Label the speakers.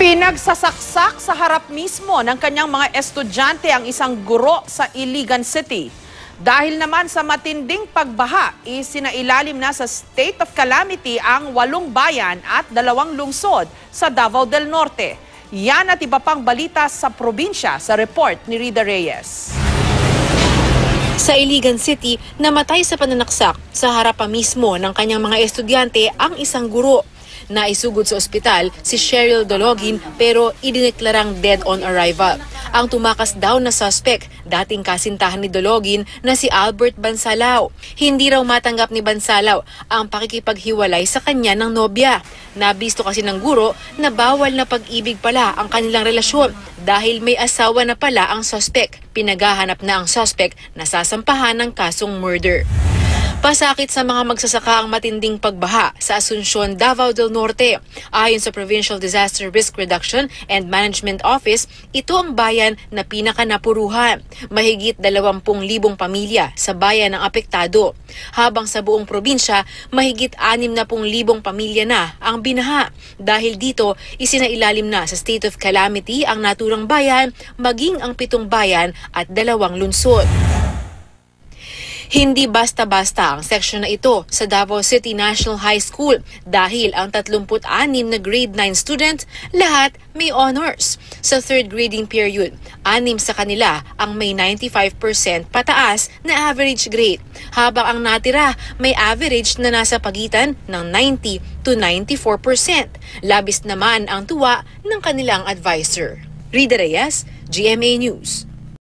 Speaker 1: Pinagsasaksak sa harap mismo ng kanyang mga estudyante ang isang guro sa Iligan City. Dahil naman sa matinding pagbaha, isinailalim na sa state of calamity ang walong bayan at dalawang lungsod sa Davao del Norte. Yan at iba pang balita sa probinsya sa report ni Rida Reyes.
Speaker 2: Sa Iligan City, namatay sa pananaksak sa harapan mismo ng kanyang mga estudyante ang isang guro. Naisugod sa ospital si Cheryl Dologin pero idineklarang dead on arrival. Ang tumakas daw na suspect, dating kasintahan ni Dologin na si Albert Bansalao. Hindi raw matanggap ni Bansalao ang pakikipaghiwalay sa kanya ng nobya. Nabisto kasi ng guro na bawal na pag-ibig pala ang kanilang relasyon dahil may asawa na pala ang suspect. Pinagahanap na ang suspect na sasampahan ng kasong murder. Pasakit sa mga magsasaka ang matinding pagbaha sa Asuncion, Davao del Norte. Ayon sa Provincial Disaster Risk Reduction and Management Office, ito ang bayan na pinakanapuruhan. Mahigit 20,000 pamilya sa bayan ang apektado. Habang sa buong probinsya, mahigit 60,000 pamilya na ang binaha. Dahil dito, isinailalim na sa state of calamity ang naturang bayan, maging ang pitong bayan at dalawang lunsod. Hindi basta-basta ang seksyon na ito sa Davao City National High School dahil ang 36 na grade 9 student, lahat may honors. Sa third grading period, anim sa kanila ang may 95% pataas na average grade, habang ang natira may average na nasa pagitan ng 90 to 94%. Labis naman ang tuwa ng kanilang advisor. Rida Reyes, GMA News.